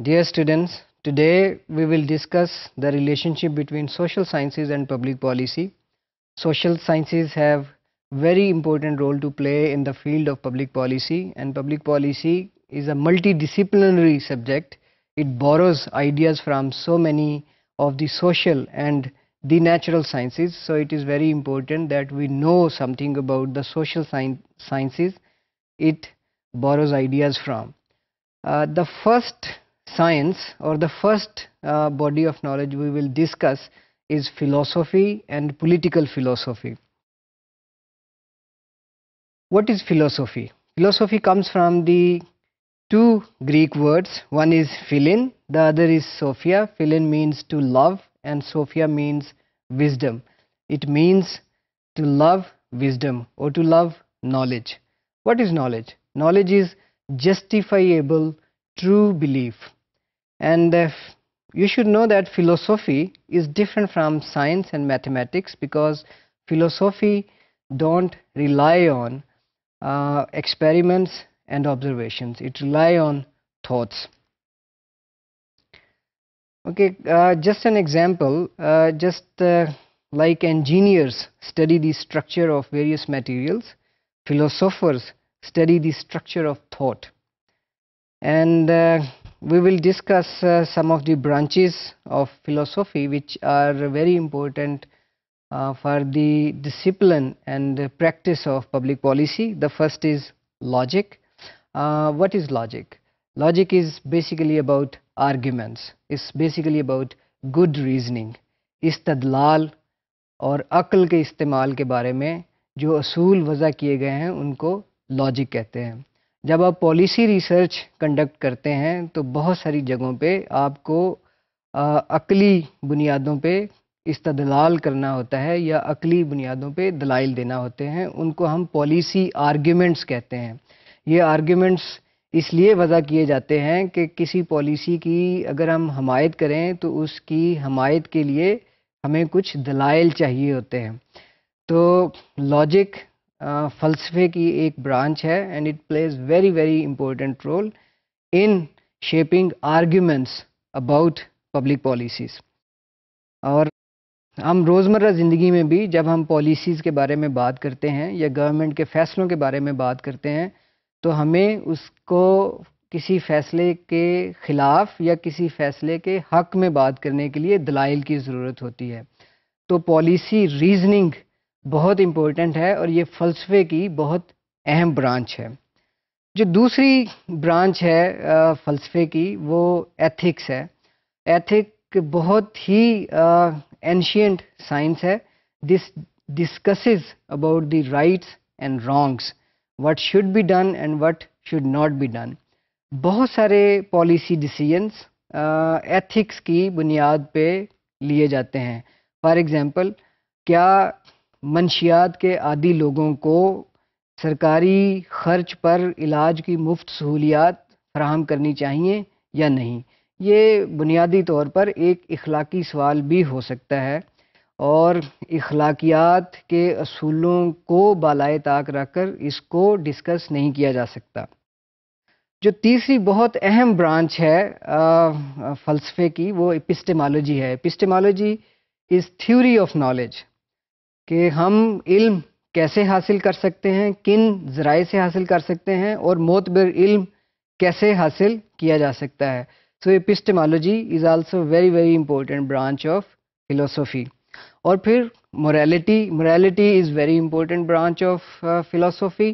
Dear students, today we will discuss the relationship between social sciences and public policy. Social sciences have very important role to play in the field of public policy and public policy is a multidisciplinary subject. It borrows ideas from so many of the social and the natural sciences. So it is very important that we know something about the social sciences it borrows ideas from. Uh, the first science or the first uh, body of knowledge we will discuss is philosophy and political philosophy. What is philosophy? Philosophy comes from the two Greek words. One is philin, the other is sophia. Philin means to love and sophia means wisdom. It means to love wisdom or to love knowledge. What is knowledge? Knowledge is justifiable true belief and uh, you should know that philosophy is different from science and mathematics because philosophy don't rely on uh, experiments and observations. It rely on thoughts. Okay, uh, just an example, uh, just uh, like engineers study the structure of various materials, philosophers study the structure of thought. And uh, we will discuss uh, some of the branches of philosophy which are very important uh, for the discipline and practice of public policy. The first is logic. Uh, what is logic? Logic is basically about arguments. It's basically about good reasoning. istadlal और अक्ल के इस्तेमाल के बारे में जो असूल वज़ा किए गए हैं उनको लॉजिक कहते हैं जब आप पॉलिसी रिसर्च कंडक्ट करते हैं तो बहुत सारी जगहों पे आपको अकली बुनियादों पे इस्तदलाल करना होता है या अकली बुनियादों पे दलाइल देना होते हैं। उनको हम पॉलिसी आर्ग्यूमेंट्स कहते हैं। ये आर्ग्यूमेंट्स इसलिए वजह किए जाते हैं कि किसी पॉलिसी की अगर हम हमायत करें तो उसकी हमायत के लिए हमें कुछ दलाइल चाहिए होते हैं। तो लॉजिक फ़लसफ़े की एक ब्रांच है and it plays very very important role in shaping arguments about public policies और हम रोज़मर्रा ज़िंदगी में भी जब हम पॉलिसीज़ के बारे में बात करते हैं, या गवर्नमेंट के फ़ैसलों के बारे में बात करते हैं तो हमें उसको किसी फ़ैसले के ख़िलाफ़ या किसी फ़ैसले के हक़ में बात करने के लिए दलाइल की ज़रूरत होती है। तो पॉलिसी रीजनिंग बहुत इम्पोर्टेंट है और ये फ़लसफ़े की बहुत अहम ब्रांच है। जो दूसरी ब्रांच है फ़लसफ़े की, वो एथिक्स है। एथिक बहुत ही एंशियंट साइंस है। This discusses about the rights and wrongs what should be done and what should not be done बहुत सारे पॉलिसी डिसीजंस एथिक्स की बुनियाद पे लिए जाते हैं। फॉर एग्ज़ाम्पल क्या मंशियात के आदि लोगों को सरकारी खर्च पर इलाज की मुफ़्त सहूलियात फराहम करनी चाहिए या नहीं? ये बुनियादी तौर पर एक इखलाकी सवाल भी हो सकता है और इखलाकियात के असूलों को बालाए ताक रखकर इसको डिस्कस नहीं किया जा सकता। जो तीसरी बहुत अहम ब्रांच है फ़लसफ़े की, वो एपिस्टेमोलॉजी है। Epistemology is theory of knowledge. कि हम इल्म कैसे हासिल कर सकते हैं किन ज़राए से हासिल कर सकते हैं और मोतबर इल्म कैसे हासिल किया जा सकता है। So epistemology is also very very important branch of philosophy और फिर morality morality is very important branch of philosophy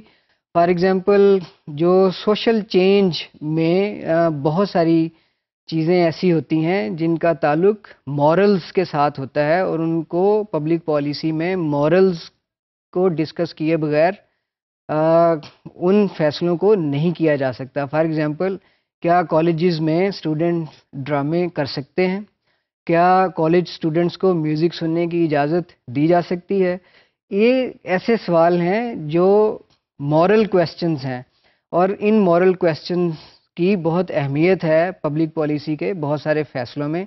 for example जो सोशल चेंज में uh, बहुत सारी चीज़ें ऐसी होती हैं जिनका ताल्लुक मॉरल्स के साथ होता है और उनको पब्लिक पॉलिसी में मॉरल्स को डिस्कस किए बगैर उन फैसलों को नहीं किया जा सकता। फॉर एग्ज़ाम्पल क्या कॉलेजेस में स्टूडेंट ड्रामे कर सकते हैं? क्या कॉलेज स्टूडेंट्स को म्यूज़िक सुनने की इजाज़त दी जा सकती है? ये ऐसे सवाल हैं जो मॉरल क्वेश्चंस हैं और इन मॉरल क्वेश्चंस की बहुत अहमियत है पब्लिक पॉलिसी के बहुत सारे फैसलों में।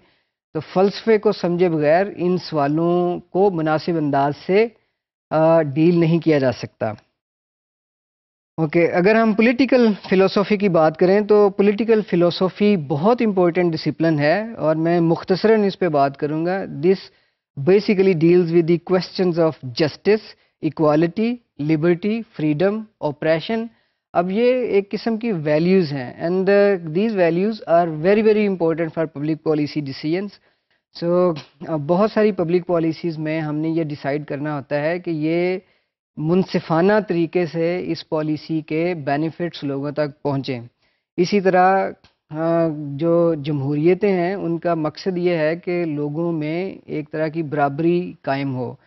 तो फ़लसफ़े को समझे बगैर इन सवालों को मुनासिब अंदाज से डील नहीं किया जा सकता। ओके okay, अगर हम पॉलिटिकल फ़िलोसॉफ़ी की बात करें तो पॉलिटिकल फ़िलोसॉफ़ी बहुत इंपॉर्टेंट डिसिप्लिन है और मैं मुख्तसरन इस पे बात करूँगा। This basically deals with the questions of justice equality liberty freedom operation अब ये एक किस्म की वैल्यूज़ हैं and these values are very very important for public policy decisions so बहुत सारी पब्लिक पॉलिसीज़ में हमने ये डिसाइड करना होता है कि ये मुनसिफाना तरीके से इस पॉलिसी के बेनिफिट्स लोगों तक पहुँचें। इसी तरह जो जमहूरीतें हैं, उनका मकसद ये है कि लोगों में एक तरह की बराबरी कायम हो।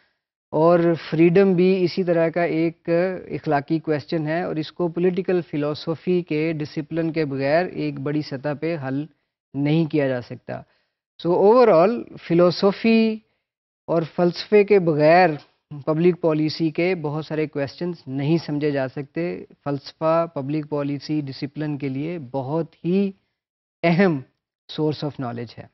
और फ्रीडम भी इसी तरह का एक इखलाकी क्वेश्चन है और इसको पॉलिटिकल फ़िलासफ़ी के डिसिप्लिन के बगैर एक बड़ी सतह पे हल नहीं किया जा सकता। सो ओवरऑल फ़िलासफ़ी और फ़लसफ़े के बगैर पब्लिक पॉलिसी के बहुत सारे क्वेश्चंस नहीं समझे जा सकते। फ़लसफ़ा पब्लिक पॉलिसी डिसिप्लिन के लिए बहुत ही अहम सोर्स ऑफ़ नॉलेज है।